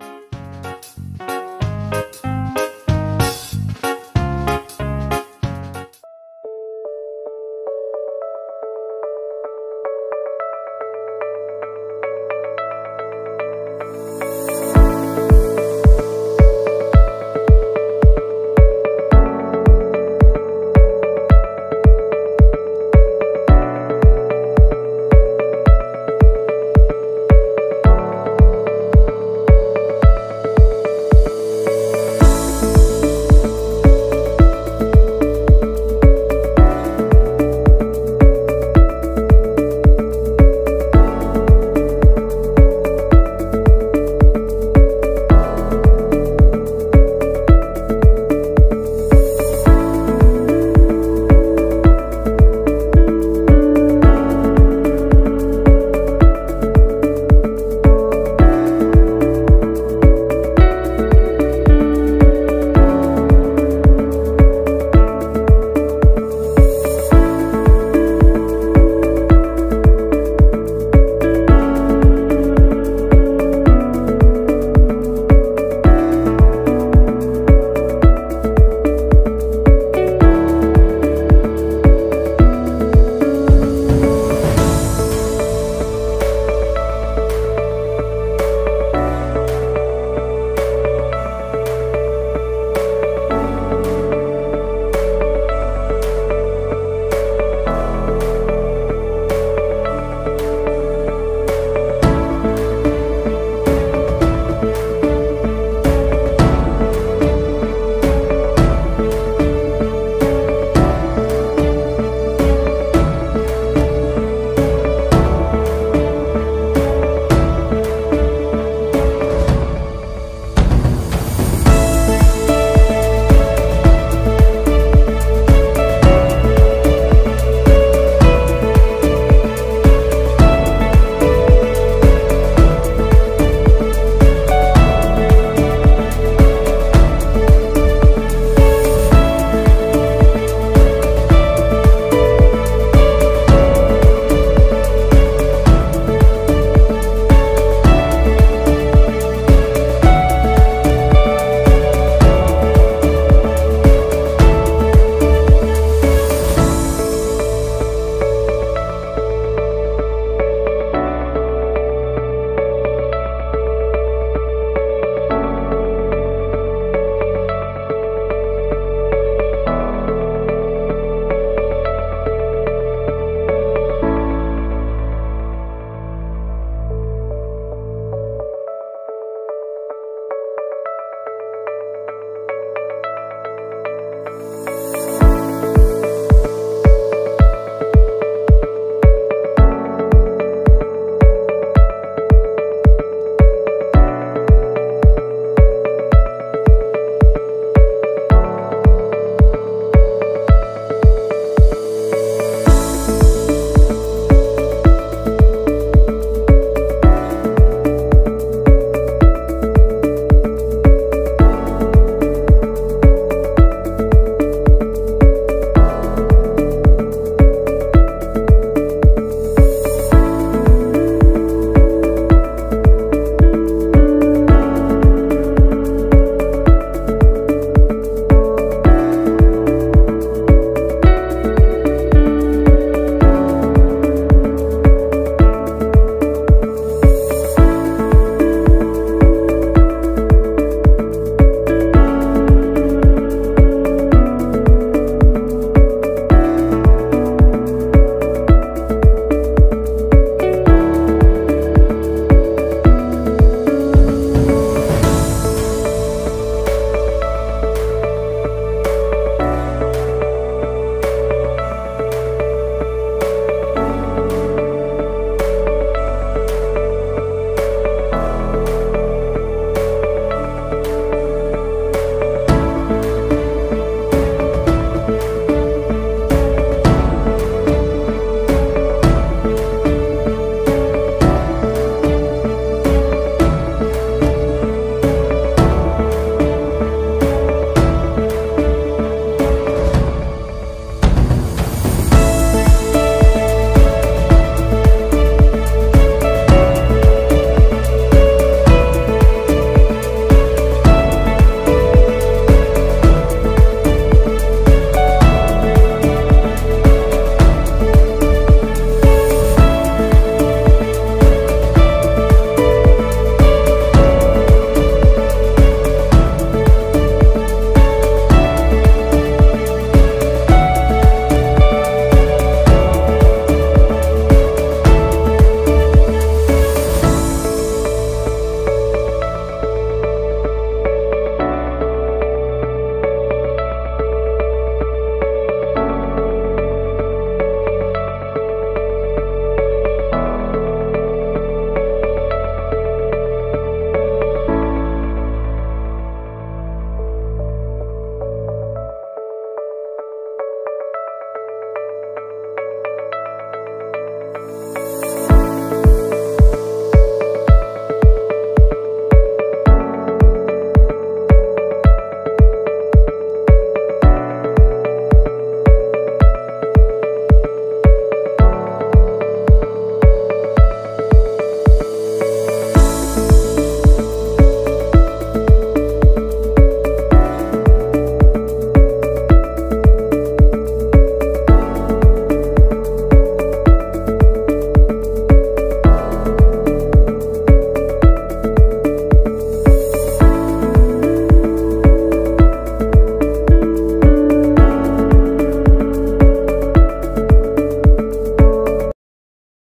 え?